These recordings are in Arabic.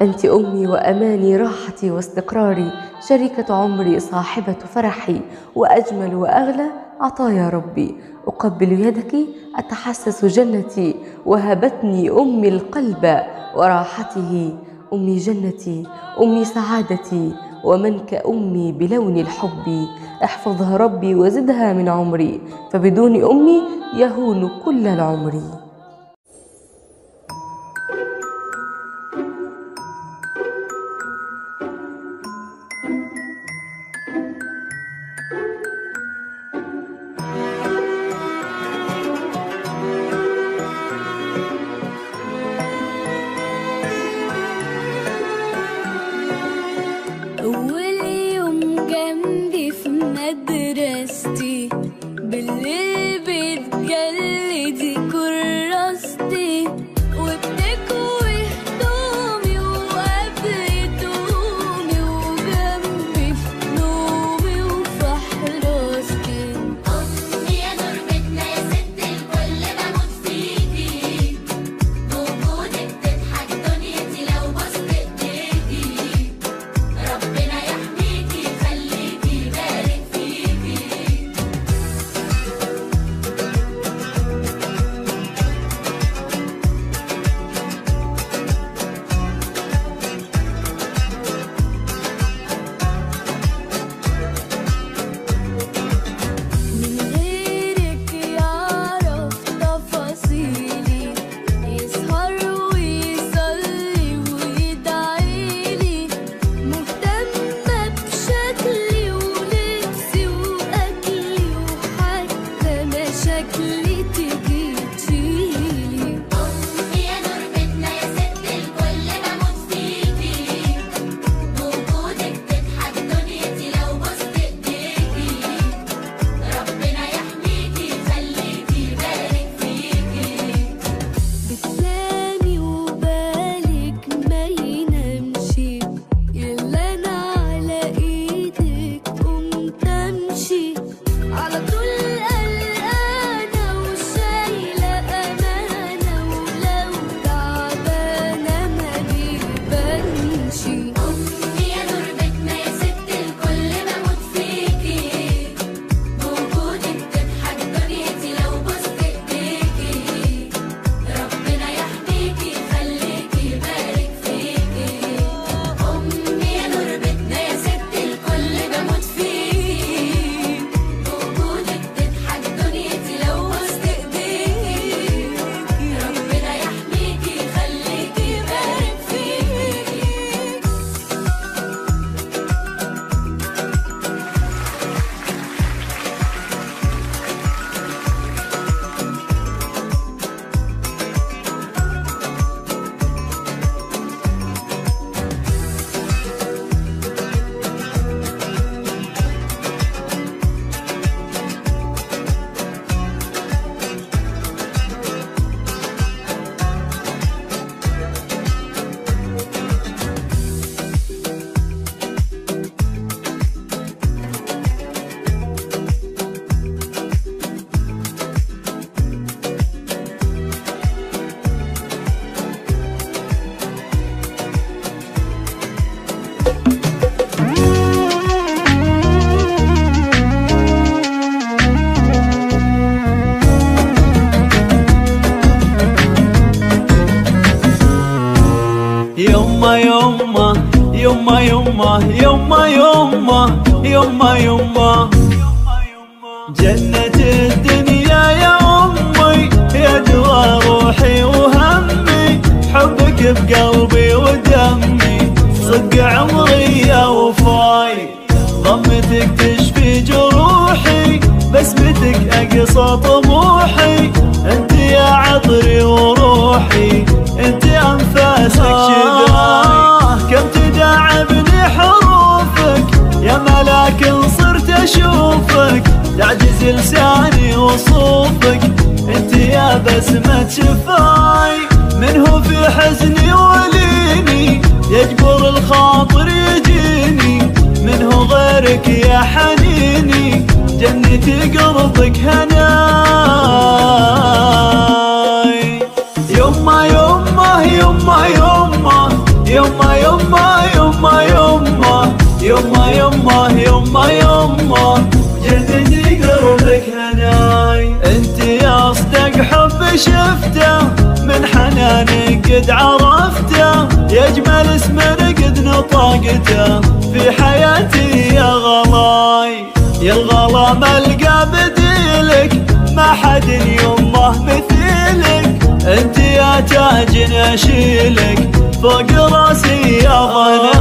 أنت أمي وأماني راحتي واستقراري شريكة عمري صاحبة فرحي وأجمل وأغلى عطايا ربي. أقبل يدك أتحسس جنتي وهبتني أمي القلب وراحته. أمي جنتي أمي سعادتي ومن كأمي بلون الحب. احفظها ربي وزدها من عمري فبدون أمي يهون كل العمر. away. يما يما يما يما يما يما يما يما. جنة الدنيا يا أمي يا جوا روحي وهمي حبك بقلبي ودمي. صدق عمري يا وفاي ضمتك تشفي جروحي بسمتك أقصى لساني وصوفك انت يا بسمة شفاي من هو في حزني وليني يجبر الخاطر يجيني. من هو غيرك يا حنيني جنتي قربك هناي شفته من حنانك قد عرفته. يا اجمل اسم قد نطقته. في حياتي يا غلاي يا الغلا ما ألقى بديلك. ما حد يمه مثيلك. أنت يا تاج نشيلك فوق راسي يا غناي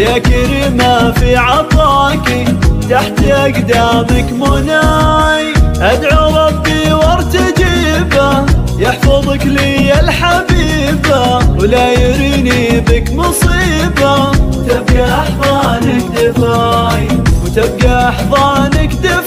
يا كريمة في عطاكي تحت أقدامك مناي. أدعو ربي وارتجيبه يحفظك لي الحبيبة ولا يريني بك مصيبة. تبقى أحضانك دفاي وتبقى أحضانك دفاي